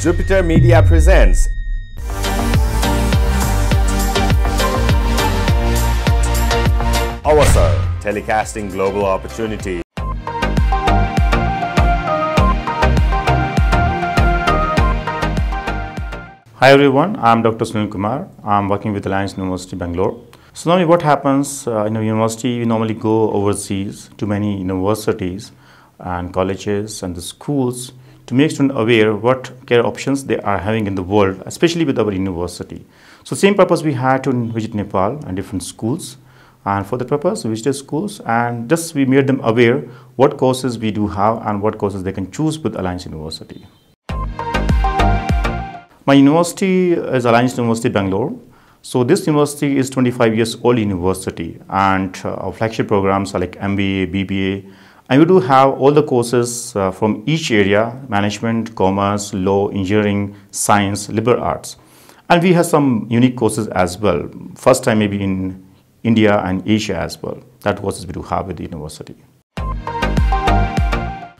Jupiter Media presents Awasar, telecasting global opportunity. Hi everyone, I'm Dr. Sunil Kumar. I'm working with Alliance University Bangalore. So normally what happens uh, in a university, you normally go overseas to many universities and colleges and the schools to make students aware what care options they are having in the world, especially with our university. So same purpose we had to visit Nepal and different schools. And for the purpose, we visited schools and just we made them aware what courses we do have and what courses they can choose with Alliance University. My university is Alliance University Bangalore. So this university is 25 years old university and uh, our flagship programs are like MBA, BBA and we do have all the courses uh, from each area, management, commerce, law, engineering, science, liberal arts. And we have some unique courses as well. First time maybe in India and Asia as well. That courses we do have with the university.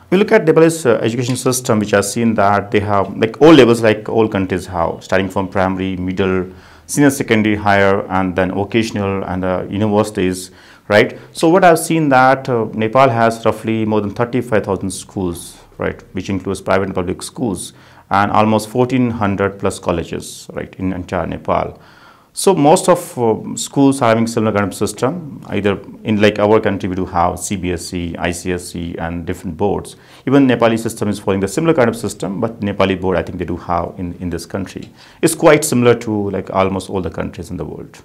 We look at Nepal's uh, education system, which has seen that they have like all levels, like all countries have, starting from primary, middle, senior secondary, higher, and then vocational and uh, universities, right? So what I've seen that uh, Nepal has roughly more than 35,000 schools, right, which includes private and public schools, and almost 1,400 plus colleges, right, in entire Nepal. So most of uh, schools are having similar kind of system. Either in like our country, we do have CBSE, ICSE, and different boards. Even Nepali system is following the similar kind of system, but Nepali board, I think they do have in in this country. It's quite similar to like almost all the countries in the world.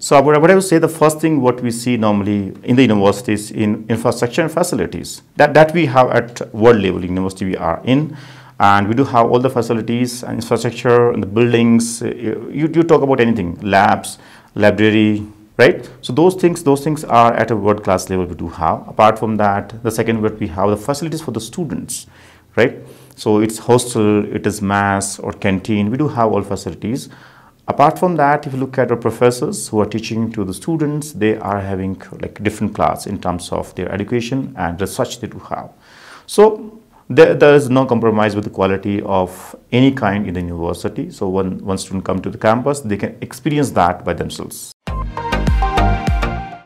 So what I would say the first thing what we see normally in the universities in infrastructure and facilities that, that we have at world level university we are in. And we do have all the facilities and infrastructure and the buildings. Uh, you, you talk about anything labs library right? So those things those things are at a world class level we do have. Apart from that the second word we have the facilities for the students right? So it's hostel it is mass or canteen. We do have all facilities apart from that if you look at our professors who are teaching to the students they are having like different class in terms of their education and research they do have so there, there is no compromise with the quality of any kind in the university. So when one student come to the campus, they can experience that by themselves.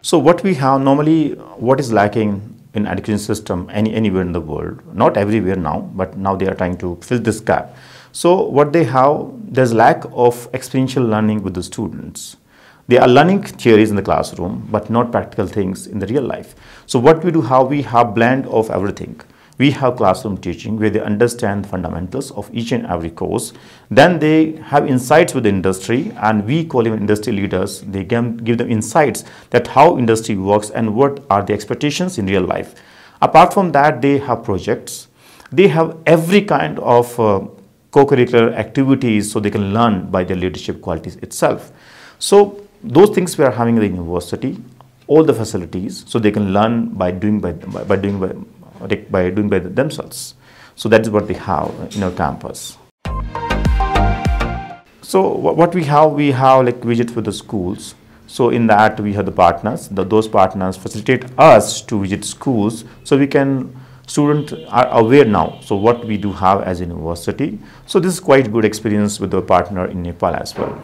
So what we have normally, what is lacking in education system any, anywhere in the world, not everywhere now, but now they are trying to fill this gap. So what they have, there's lack of experiential learning with the students. They are learning theories in the classroom, but not practical things in the real life. So what we do, how we have blend of everything we have classroom teaching where they understand fundamentals of each and every course. Then they have insights with the industry and we call them industry leaders. They give them insights that how industry works and what are the expectations in real life. Apart from that, they have projects. They have every kind of uh, co-curricular activities so they can learn by their leadership qualities itself. So those things we are having in the university, all the facilities, so they can learn by doing by, by, by doing by, by doing by themselves. So that is what we have in our campus. So what we have, we have like visits for the schools. So in that we have the partners. The, those partners facilitate us to visit schools, so we can students are aware now. So what we do have as a university. So this is quite good experience with the partner in Nepal as well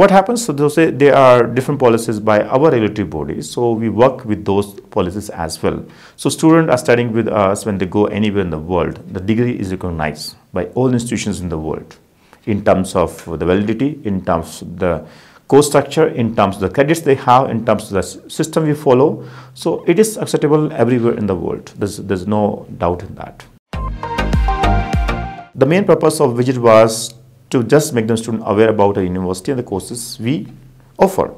what happens so those there are different policies by our regulatory bodies so we work with those policies as well so students are studying with us when they go anywhere in the world the degree is recognized by all institutions in the world in terms of the validity in terms of the course structure in terms of the credits they have in terms of the system we follow so it is acceptable everywhere in the world there's, there's no doubt in that the main purpose of visit was to just make the student aware about the university and the courses we offer.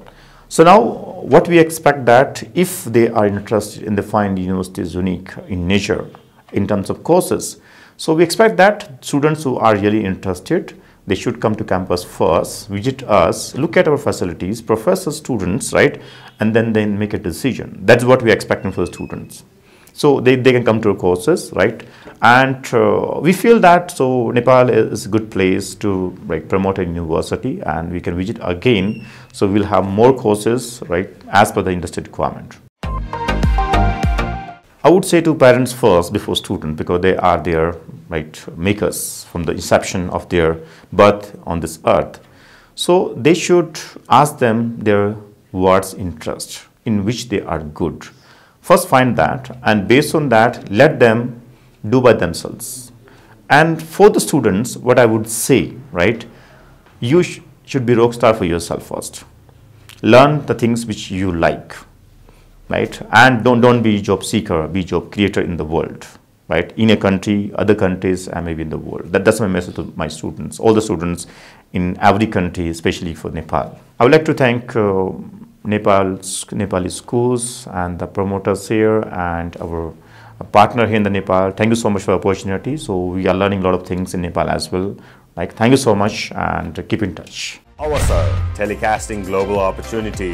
So now what we expect that if they are interested in the find university is unique in nature in terms of courses. So we expect that students who are really interested they should come to campus first, visit us, look at our facilities, professors, students, right? And then then make a decision. That's what we're expecting for the students. So they, they can come to our courses, right? And uh, we feel that so Nepal is a good place to like promote a university and we can visit again. So we'll have more courses, right, as per the industry requirement. I would say to parents first before students because they are their right makers from the inception of their birth on this earth. So they should ask them their words interest in which they are good. First find that and based on that let them do by themselves. And for the students what I would say right you sh- should be rock star for yourself first. Learn the things which you like right? And don't don't be job seeker be job creator in the world right? In a country other countries and maybe in the world. That, that's my message to my students all the students in every country especially for nepal. I would like to thank uh, nepal's nepali schools and the promoters here and our partner here in the nepal. Thank you so much for the opportunity. So we are learning a lot of things in nepal as well. Like thank you so much and keep in touch. Awasar, telecasting global opportunity.